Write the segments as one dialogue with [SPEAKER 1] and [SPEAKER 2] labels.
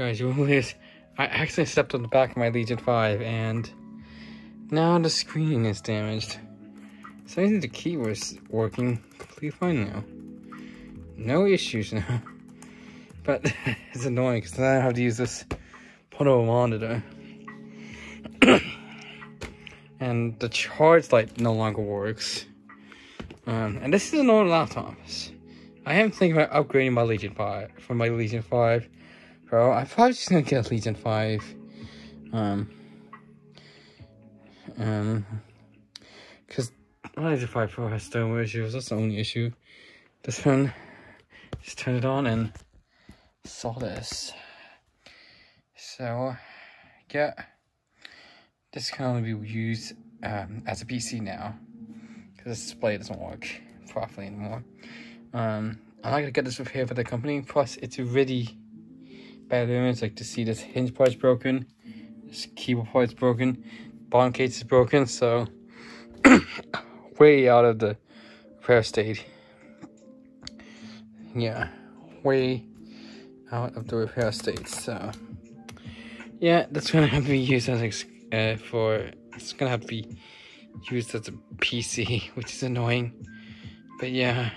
[SPEAKER 1] Guys, you won't believe I accidentally stepped on the back of my Legion 5 and now the screen is damaged. So I think the key was working completely fine now. No issues now. But it's annoying because now I have to use this portable monitor. and the charge light no longer works. Um, and this is an old laptop. I am thinking about upgrading my Legion 5 from my Legion 5 Pro. I'm probably just gonna get Legion 5. Um, um, because Legion 5 Pro has thermal issues. That's the only issue. This one, just turn it on and saw this. So, yeah, this can only be used um, as a PC now because this display doesn't work properly anymore. Um, I'm not gonna get this repaired for the company. Plus, it's really bad image. Like to see this hinge part's broken, this keyboard part's broken, bottom case is broken. So way out of the repair state. Yeah, way out of the repair state. So yeah, that's gonna have to be used as uh, for. It's gonna have to be used as a PC, which is annoying. But yeah.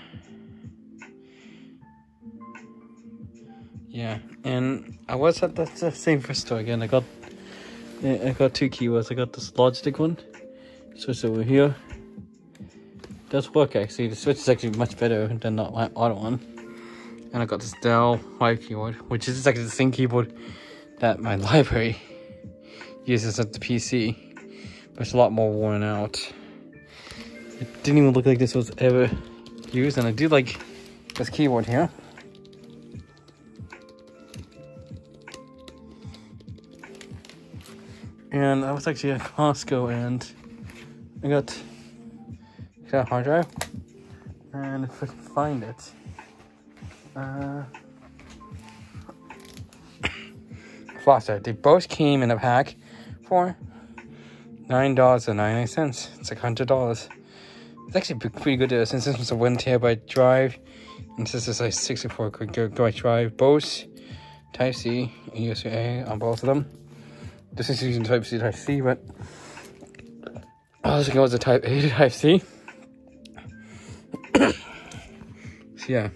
[SPEAKER 1] Yeah, and I was at the, the same store again. I got I got two keywords. I got this Logitech one. Switch over here. Does work actually. The switch is actually much better than the other one. And I got this Dell Live keyboard, which is actually the same keyboard that my library uses at the PC. But it's a lot more worn out. It didn't even look like this was ever used, and I do like this keyboard here. And I was actually at Costco and I got, got a hard drive. And if I can find it uh, flash they both came in a pack for nine dollars and 99 cents. It's like hundred dollars. It's actually pretty good deal since this was a one terabyte drive and since it's like 64 gigabyte drive. Both type C and USB A on both of them this is using Type C Type C, but I was thinking it was a Type A to Type C. so yeah,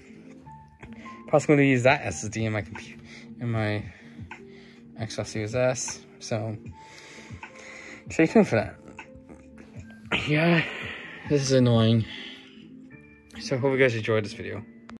[SPEAKER 1] possibly use that SSD in my computer, in my Xbox S. So stay tuned for that. Yeah, this is annoying. So I hope you guys enjoyed this video.